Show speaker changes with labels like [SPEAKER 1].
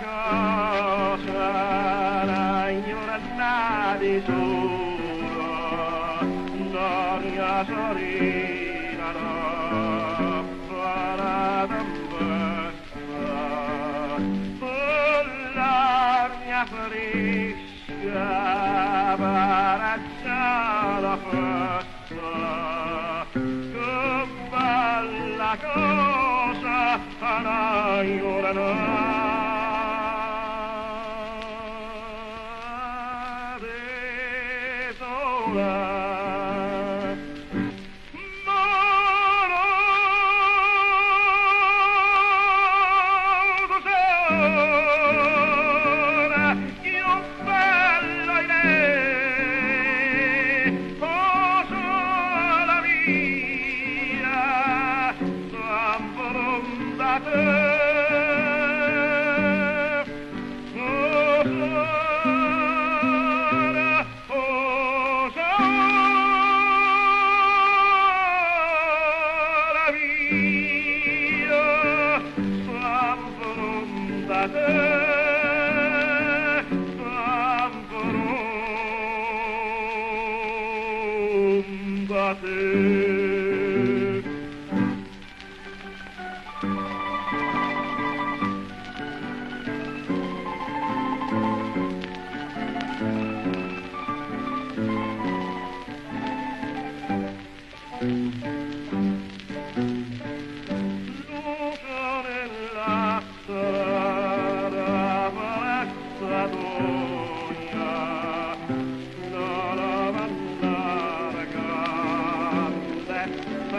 [SPEAKER 1] cosa la ignoranza di solo non mia sorella la farà d'ambessa la mia fresca barazza la festa che bella cosa la ignoranza sola. Nothing.